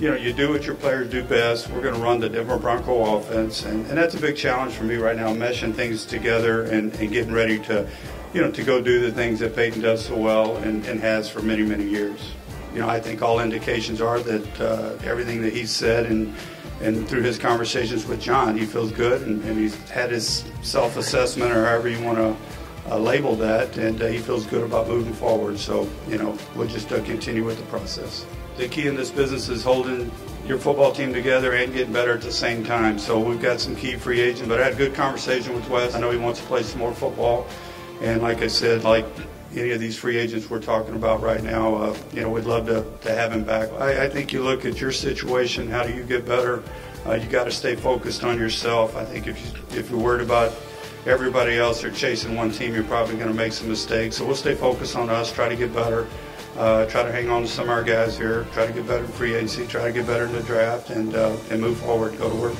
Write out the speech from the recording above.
you know, you do what your players do best. We're going to run the Denver Bronco offense, and, and that's a big challenge for me right now, meshing things together and, and getting ready to, you know, to go do the things that Peyton does so well and, and has for many, many years. You know, I think all indications are that uh, everything that he's said and and through his conversations with John, he feels good, and, and he's had his self-assessment or however you want to uh, label that, and uh, he feels good about moving forward. So, you know, we'll just uh, continue with the process. The key in this business is holding your football team together and getting better at the same time. So we've got some key free agents, but I had a good conversation with Wes. I know he wants to play some more football, and like I said, like any of these free agents we're talking about right now, uh, you know, we'd love to, to have him back. I, I think you look at your situation, how do you get better? Uh, you got to stay focused on yourself. I think if you, if you're worried about everybody else are chasing one team, you're probably going to make some mistakes. So we'll stay focused on us, try to get better, uh, try to hang on to some of our guys here, try to get better in free agency, try to get better in the draft, and uh, and move forward, go to work.